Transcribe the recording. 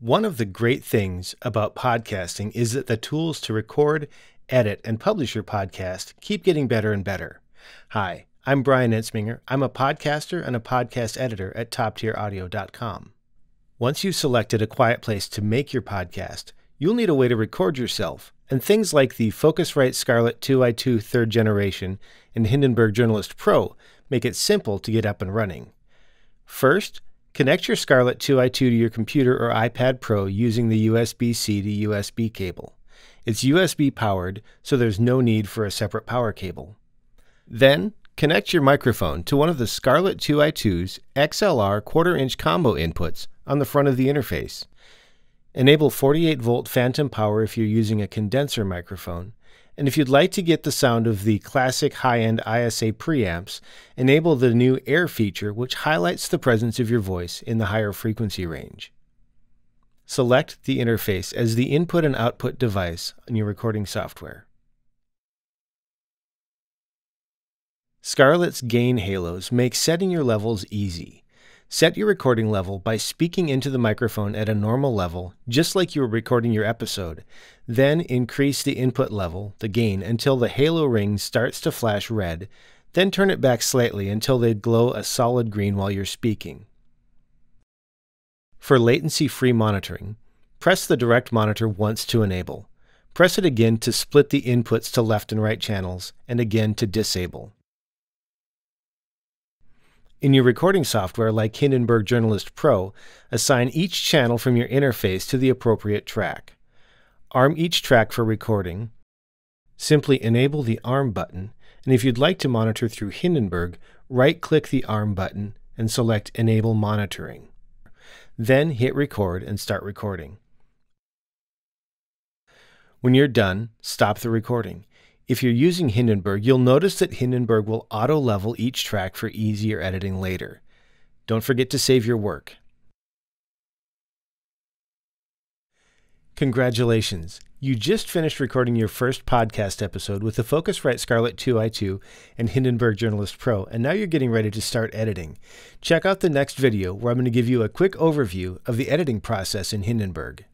One of the great things about podcasting is that the tools to record, edit, and publish your podcast keep getting better and better. Hi, I'm Bryan Entzminger. I'm a podcaster and a podcast editor at toptieraudio.com. Once you've selected a quiet place to make your podcast, you'll need a way to record yourself, and things like the Focusrite Scarlett 2i2 third generation and Hindenburg Journalist Pro make it simple to get up and running. First, connect your Scarlett 2i2 to your computer or iPad Pro using the USB C to USB cable. It's USB powered, so there's no need for a separate power cable. Then, connect your microphone to one of the Scarlett 2i2's XLR quarter inch combo inputs on the front of the interface. Enable 48 volt phantom power if you're using a condenser microphone, and if you'd like to get the sound of the classic high-end ISA preamps, enable the new Air feature which highlights the presence of your voice in the higher frequency range. Select the interface as the input and output device on your recording software. Scarlett's gain halos make setting your levels easy. Set your recording level by speaking into the microphone at a normal level, just like you were recording your episode. Then increase the input level, the gain, until the halo ring starts to flash red. Then turn it back slightly until they glow a solid green while you're speaking. For latency free monitoring, press the direct monitor once to enable. Press it again to split the inputs to left and right channels, and again to disable. In your recording software like Hindenburg Journalist Pro, assign each channel from your interface to the appropriate track. Arm each track for recording. Simply enable the ARM button, and if you'd like to monitor through Hindenburg, right-click the ARM button and select Enable Monitoring. Then hit Record and start recording. When you're done, stop the recording. If you're using Hindenburg, you'll notice that Hindenburg will auto-level each track for easier editing later. Don't forget to save your work. Congratulations! You just finished recording your first podcast episode with the Focusrite Scarlett 2i2 and Hindenburg Journalist Pro, and now you're getting ready to start editing. Check out the next video where I'm going to give you a quick overview of the editing process in Hindenburg.